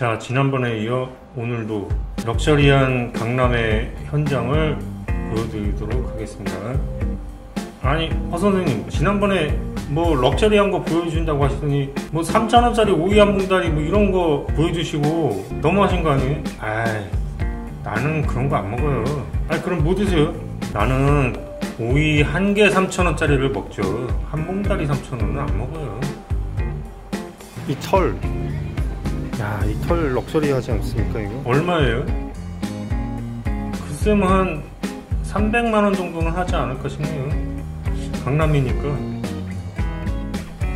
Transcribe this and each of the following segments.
자 지난번에 이어 오늘도 럭셔리한 강남의 현장을 보여드리도록 하겠습니다 아니 허 선생님 지난번에 뭐 럭셔리한 거 보여준다고 하시더니 뭐 3천원짜리 오이 한 봉다리 뭐 이런 거 보여주시고 너무하신 거 아니에요? 아이 나는 그런 거 안 먹어요 아니 그럼 뭐 드세요? 나는 오이 한 개 3천원짜리를 먹죠 한 봉다리 3천원은 안 먹어요 이 털. 야, 이 털 럭셔리 하지 않습니까, 이거? 얼마예요? 글쎄 뭐한 300만원 정도는 하지 않을까 싶네요 강남이니까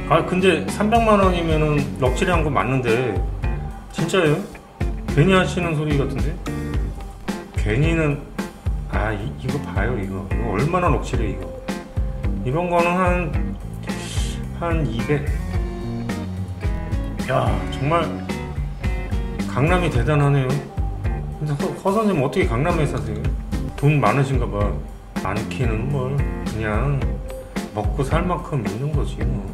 아 근데 300만원이면은 럭셔리 한 거 맞는데 진짜예요? 괜히 하시는 소리 같은데? 괜히는 아 이, 이거 봐요 이거 이거 얼마나 럭셔리 이거 이런 거는 한 한 200. 야 정말 강남이 대단하네요. 근데 허, 허 선생님 어떻게 강남에 사세요? 돈 많으신가 봐. 많기는 뭘 그냥 먹고 살 만큼 있는 거지 뭐.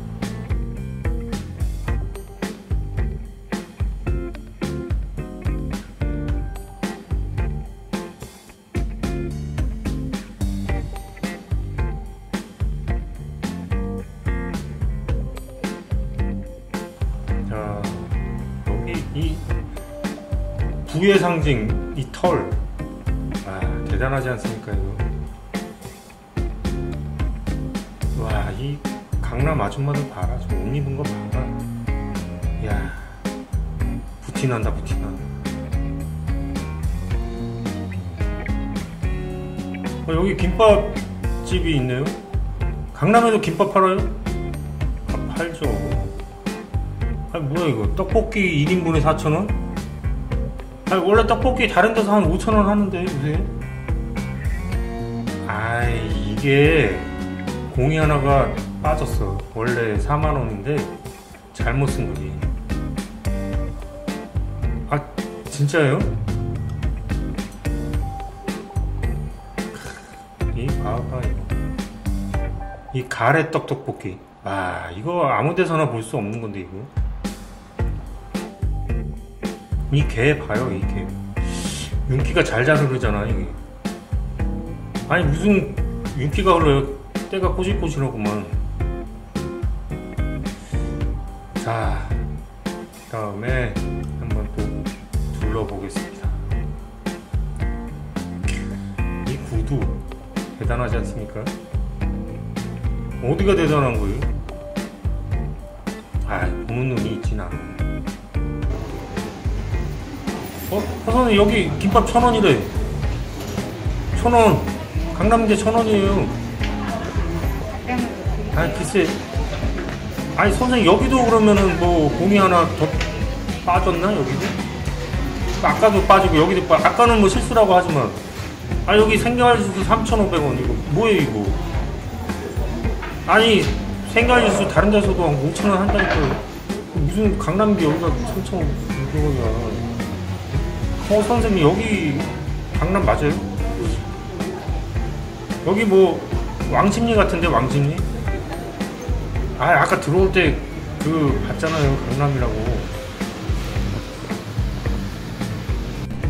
부의 상징 이 털. 아 대단하지 않습니까 이거? 와 이 강남 아줌마들 봐라 저옷 입은 거 봐라. 야 부티난다 부티난다. 어, 여기 김밥집이 있네요. 강남에도 김밥 팔아요? 아, 팔죠. 아니 뭐야 이거 떡볶이 1인분에 4,000원? 아니 원래 떡볶이 다른 데서 한 5,000원 하는데 요새. 아이 이게 공이 하나가 빠졌어. 원래 4만원인데 잘못 쓴 거지. 아 진짜요? 이 봐봐 이거. 이 가래떡 떡볶이. 아 이거 아무 데서나 볼 수 없는 건데 이거 이 개 봐요 이 개. 윤기가 잘잘 흐르잖아 이게. 아니 무슨 윤기가 흘러요? 때가 꼬질꼬질하구만. 자 다음에 한번 또 둘러보겠습니다. 이 구두 대단하지 않습니까? 어디가 대단한 거예요? 아 보는 눈이 있진 않아. 어? 허선은 여기 김밥 천 원이래. 천 원. 강남계 천 원이에요. 아니, 글쎄. 아니, 선생님, 여기도 그러면은 뭐, 공이 하나 더 빠졌나, 여기도? 아까도 빠지고, 여기도 빠, 아까는 뭐 실수라고 하지만. 아, 여기 생활지수 3,500원. 이거, 뭐예요, 이거? 아니, 생활지수 다른 데서도 한 5,000원 한다니까. 무슨 강남계 여기가 3,500원이야. 어 선생님 여기 강남 맞아요? 여기 뭐 왕십리 같은데 왕십리? 아 아까 들어올 때 그 봤잖아요 강남이라고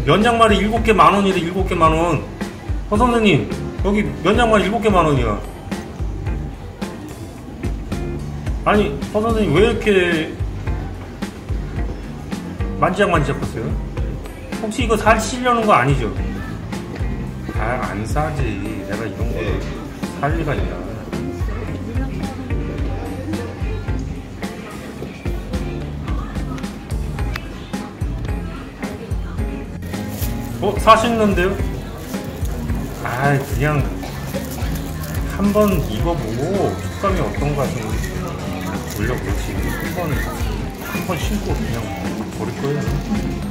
면장말이 7개 만원이래 7개 만원 허 선생님 여기 면장말 7개 만원이야 아니 허 선생님 왜 이렇게 만지작만지작 했어요? 혹시 이거 사시려는 거 아니죠? 아, 안 사지. 내가 이런 거를 살 리가 있나. 어, 사시는데요? 아, 그냥 한번 입어보고 촉감이 어떤가 좀 올려보지. 한번, 한번 신고 그냥 버릴 거예요.